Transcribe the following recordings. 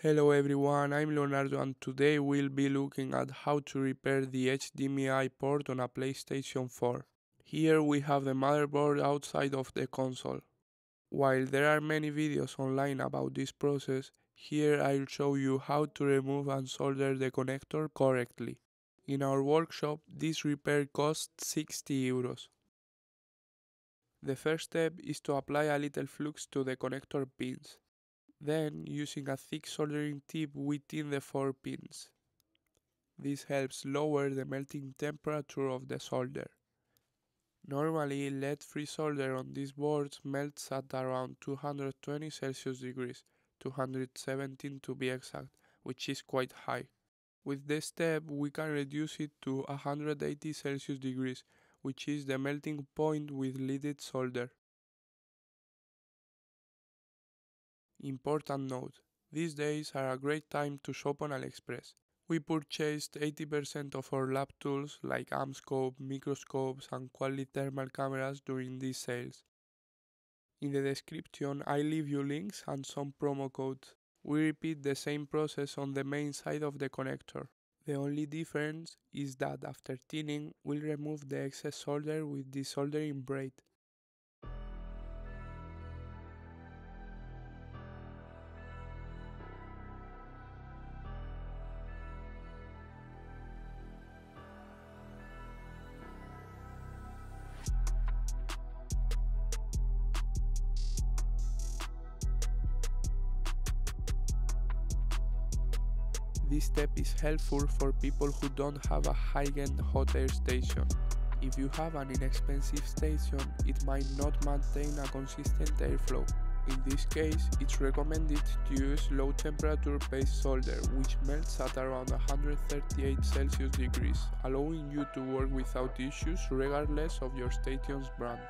Hello everyone, I'm Leonardo and today we'll be looking at how to repair the HDMI port on a PlayStation 4. Here we have the motherboard outside of the console. While there are many videos online about this process, here I'll show you how to remove and solder the connector correctly. In our workshop, this repair costs 60 euros. The first step is to apply a little flux to the connector pins. Then, using a thick soldering tip within the four pins. This helps lower the melting temperature of the solder. Normally, lead-free solder on these boards melts at around 220 Celsius degrees, 217 to be exact, which is quite high. With this step, we can reduce it to 180 Celsius degrees, which is the melting point with leaded solder. Important note, these days are a great time to shop on AliExpress. We purchased 80% of our lab tools like AmScope, microscopes and quality thermal cameras during these sales. In the description I leave you links and some promo codes. We repeat the same process on the main side of the connector. The only difference is that after tinning, we'll remove the excess solder with the soldering braid. This step is helpful for people who don't have a high-end hot air station. If you have an inexpensive station, it might not maintain a consistent airflow. In this case, it's recommended to use low temperature paste solder, which melts at around 138 Celsius degrees, allowing you to work without issues regardless of your station's brand.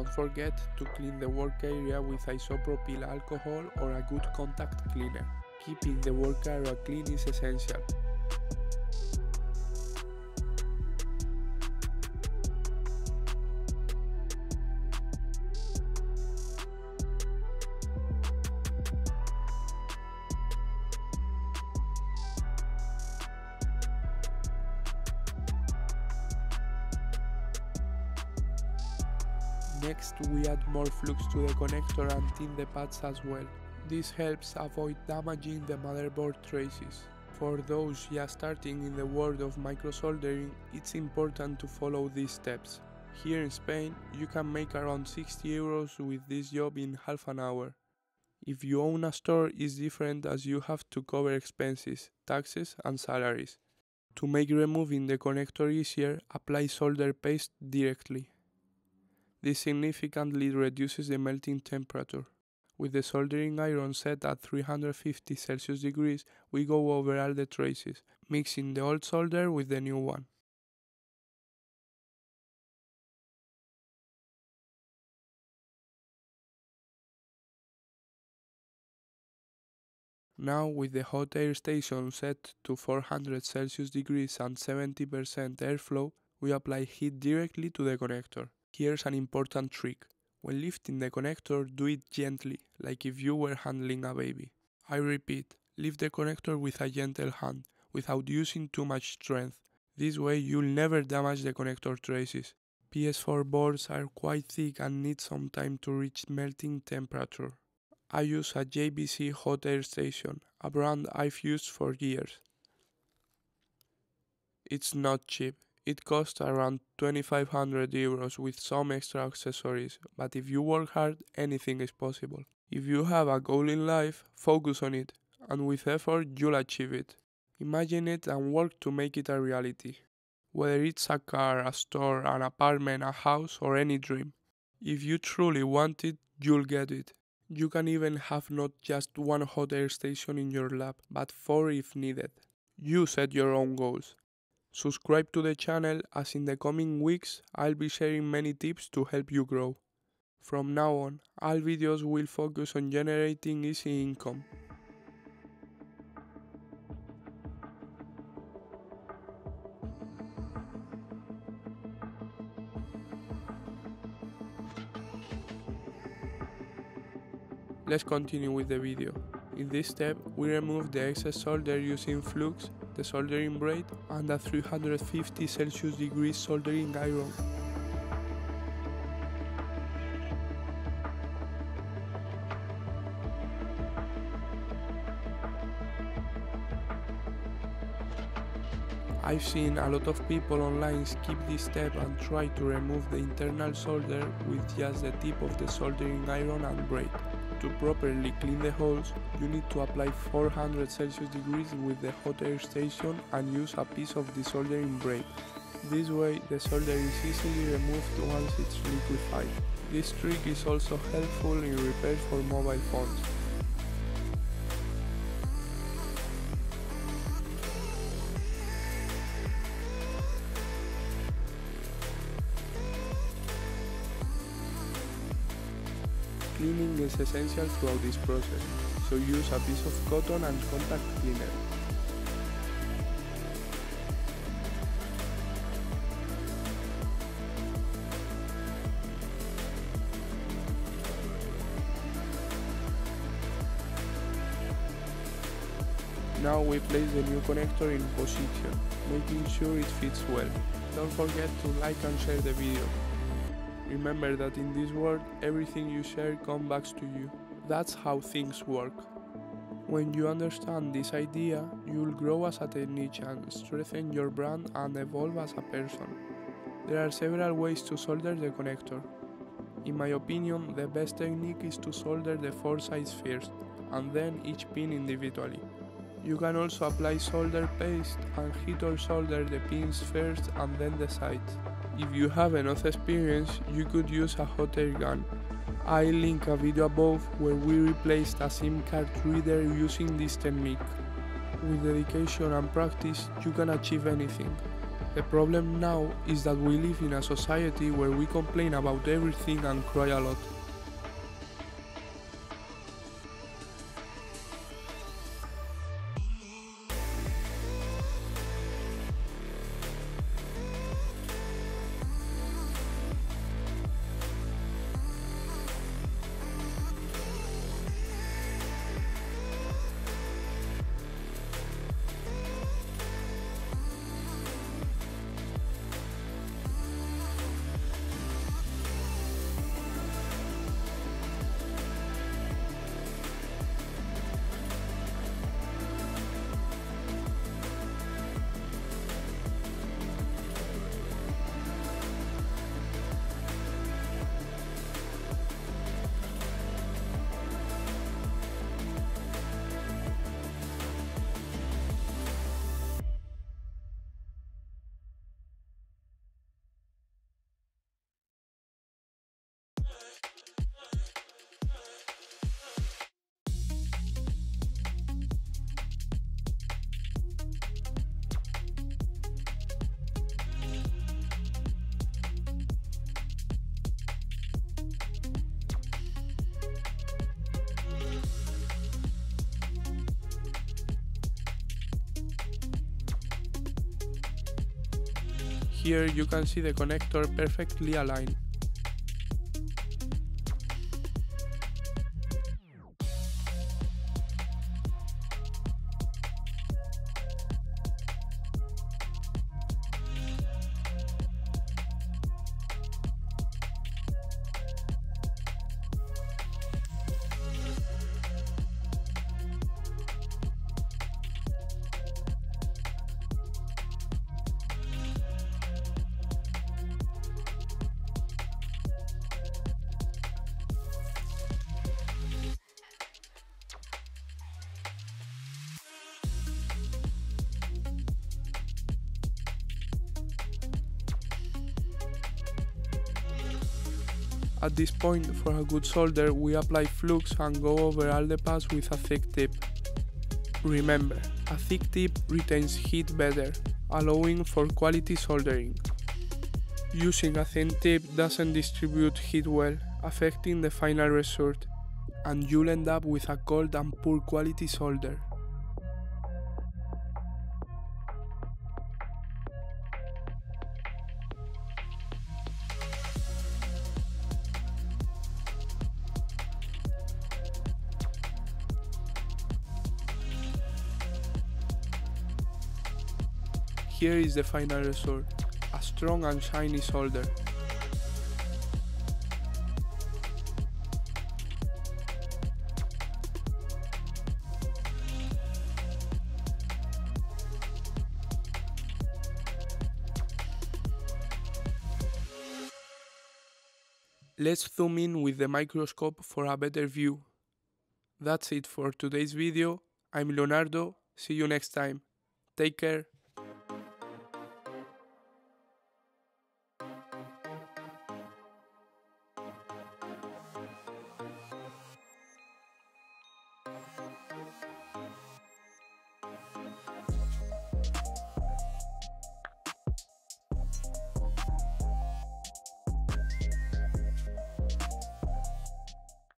Don't forget to clean the work area with isopropyl alcohol or a good contact cleaner. Keeping the work area clean is essential. Next we add more flux to the connector and tin the pads as well. This helps avoid damaging the motherboard traces. For those just starting in the world of microsoldering, it's important to follow these steps. Here in Spain, you can make around 60 euros with this job in half an hour. If you own a store, it's different as you have to cover expenses, taxes and salaries. To make removing the connector easier, apply solder paste directly. This significantly reduces the melting temperature. With the soldering iron set at 350 Celsius degrees, we go over all the traces, mixing the old solder with the new one. Now with the hot air station set to 400 Celsius degrees and 70% airflow, we apply heat directly to the connector. Here's an important trick. When lifting the connector, do it gently, like if you were handling a baby. I repeat, lift the connector with a gentle hand, without using too much strength. This way you'll never damage the connector traces. PS4 boards are quite thick and need some time to reach melting temperature. I use a JBC hot air station, a brand I've used for years. It's not cheap. It costs around 2500 euros with some extra accessories, but if you work hard, anything is possible. If you have a goal in life, focus on it, and with effort, you'll achieve it. Imagine it and work to make it a reality. Whether it's a car, a store, an apartment, a house, or any dream. If you truly want it, you'll get it. You can even have not just one hot air station in your lab, but four if needed. You set your own goals. Subscribe to the channel as in the coming weeks I'll be sharing many tips to help you grow. From now on, all videos will focus on generating easy income. Let's continue with the video. In this step, we remove the excess solder using flux, the soldering braid, and a 350 Celsius degrees soldering iron. I've seen a lot of people online skip this step and try to remove the internal solder with just the tip of the soldering iron and braid. To properly clean the holes, you need to apply 400 Celsius degrees with the hot air station and use a piece of desoldering braid. This way, the solder is easily removed once it's liquefied. This trick is also helpful in repairs for mobile phones. Cleaning is essential throughout this process, so use a piece of cotton and contact cleaner. Now we place the new connector in position, making sure it fits well. Don't forget to like and share the video. Remember that in this world, everything you share comes back to you. That's how things work. When you understand this idea, you'll grow as a technician, strengthen your brand, and evolve as a person. There are several ways to solder the connector. In my opinion, the best technique is to solder the four sides first, and then each pin individually. You can also apply solder paste and heat or solder the pins first and then the sides. If you have enough experience, you could use a hot air gun. I link a video above where we replaced a SIM card reader using this technique. With dedication and practice, you can achieve anything. The problem now is that we live in a society where we complain about everything and cry a lot. Here you can see the connector perfectly aligned. At this point, for a good solder, we apply flux and go over all the paths with a thick tip. Remember, a thick tip retains heat better, allowing for quality soldering. Using a thin tip doesn't distribute heat well, affecting the final result, and you'll end up with a cold and poor quality solder. Here is the final result, a strong and shiny solder. Let's zoom in with the microscope for a better view. That's it for today's video. I'm Leonardo. See you next time. Take care.